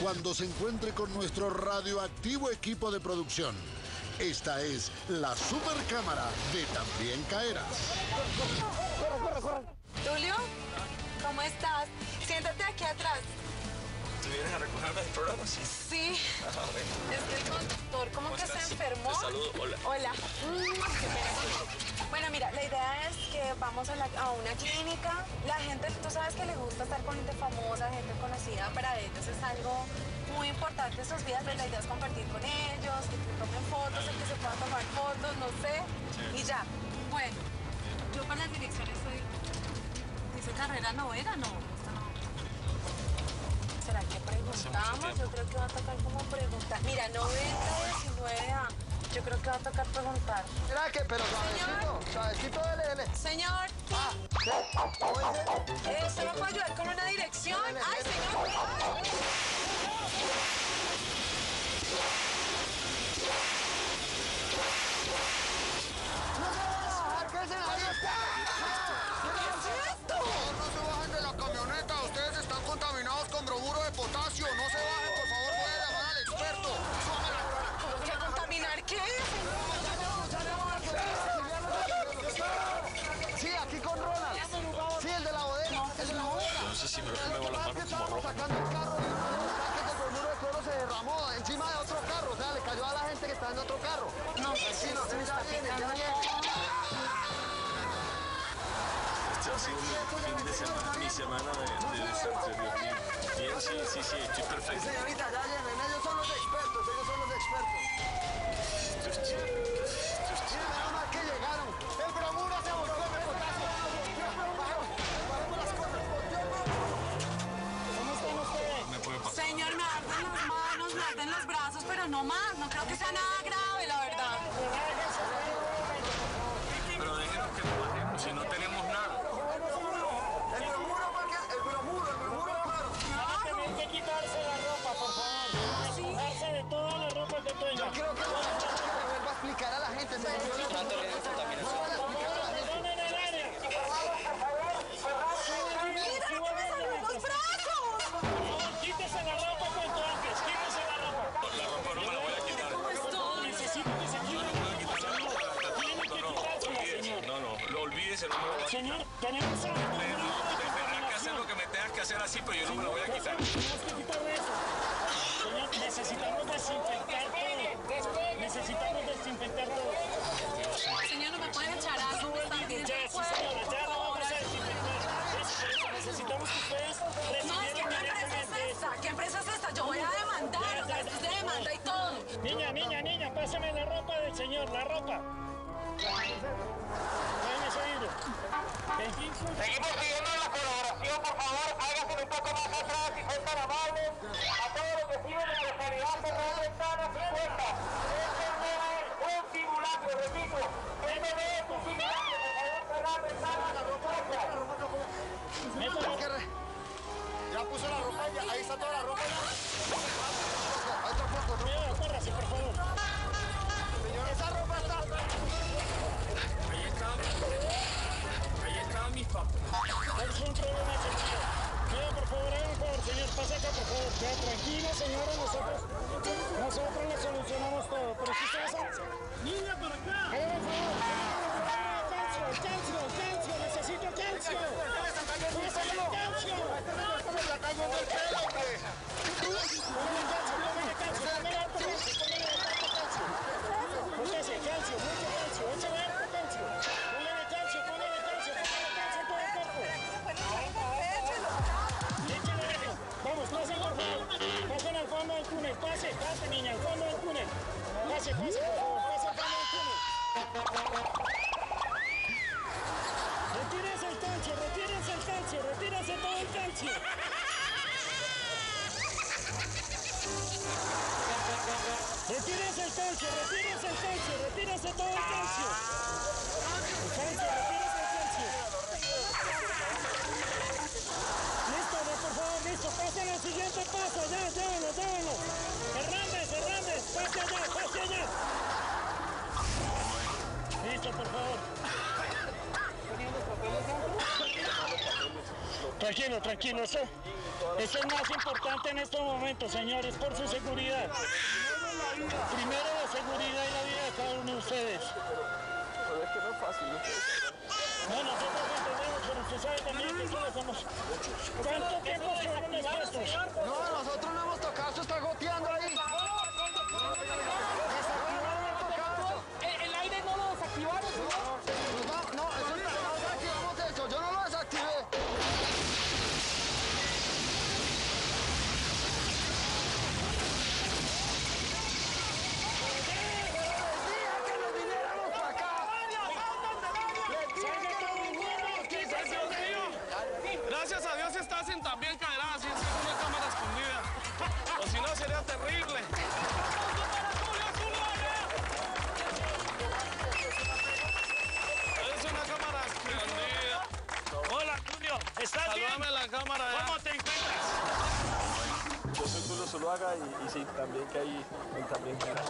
cuando se encuentre con nuestro radioactivo equipo de producción. Esta es la super cámara de También Caerás. Tulio, ¿cómo estás? Siéntate aquí atrás. ¿Tú vienes a recogerme del programa? Sí. Sí. Ah, bueno. Es que el conductor como ¿Cómo que se enfermó. Te saludo, hola. Hola. Bueno, mira, la idea es que vamos a, la- a una clínica. La gente, tú sabes que le gusta estar con gente famosa, gente conocida. Para ellos es algo muy importante en sus vidas. Pero la idea es compartir con ellos, que te tomen fotos, el que se puedan tomar fotos, no sé. Y ya. Bueno, yo para las direcciones soy... ¿Dice carrera novena? No, esta no. ¿Será que preguntamos? Yo creo que va a tocar como preguntar. Mira, 90, 19A. Yo creo que va a tocar preguntar. Mira que, pero suavecito, suavecito, dele, dele. Señor, Ah, ¿qué? ¿Cómo dice? ¿usted me puede ayudar con una dirección? Ay, dele. señor. ay. ¡No se van a bajar, que ese nadie está! Sacando el carro y uno de los tanques de bromuro de cloro se derramó encima de otro carro. O sea, le cayó a la gente que está en otro carro. No, Sí, no, sí, ya viene, ya viene. Este ha sido mi fin de semana, mi semana de, de desastre, Dios mío. Bien, sí, sí, sí, estoy Sí, perfecto. señorita, ya los brazos, pero no más. No creo que sea nada grave, la verdad. Pero déjenos que nos bajemos, si no tenemos nada. El bromuro, porque el bromuro, el bromuro, claro. Tienen que quitarse la ropa, por favor. Quitarse de toda la ropa que Yo tengan. creo que le vuelva a explicar a la gente. Lo voy a Señor, tenemos algo. Tendrás que hacer lo que me tengas que hacer así, pero yo no me lo voy a quitar. Tenemos que quitar eso. Señor, necesitamos desinfectar todo. Necesitamos desinfectar todo. Señor, ¿no me pueden echar algo? Ya, el sí, señora, ya lo vamos a desinfectar. Necesitamos que ustedes No, es que recibieran ¿qué empresa es esta? ¿Qué empresa es esta? Yo voy a demandar, o sea, de demanda y todo. Niña, niña, niña, pásame la ropa del señor, la ropa. Seguirlo. Seguimos pidiendo la colaboración, por favor, háganse un poco más atrás y son tan amables. A todos los vecinos de la localidad Ferrer Ventana 50. Este no es un simulacro, repito. Este no es un simulacro, por favor, Ferrer Ventana 50. Que re- Ya puso la ropa, ya, ahí está toda la ropa. Por. Ya, tranquila, señora. Nosotros, nosotros le solucionamos todo. Pero si ustedes... Niña, para acá. Hágame un favor. Calcio, calcio, calcio. Necesito calcio. Necesito calcio. Me está cayendo el pelo, hombre. Retírense el calcio, retírense el calcio, retírense todo el calcio. Retírense el calcio, retírense el calcio, retírense todo el calcio, retírense el. Listo, ve, por favor, listo. Pasen al siguiente paso, ya, llévenlo, llévenlo. Hernández, Hernández, pase allá, Listo, por favor. Tranquilo, tranquilo, eso. Eso es más importante en estos momentos, señores, por su seguridad. Primero la seguridad y la vida de cada uno de ustedes. Es que no es fácil, no No, nosotros entendemos, pero usted sabe también que. ¿Cuánto tiempo estuvieron expuestos? No, nosotros no hemos tocado, esto está goteando ahí. Gracias a Dios está sin también caerá, así es una cámara escondida. O si no sería terrible. Es una cámara escondida. Hola, Julio, ¿estás bien? Saludame a la cámara. ya. ¿Cómo te encuentras? Yo soy Julio Zuluaga y, y sí, también que ahí también caerá.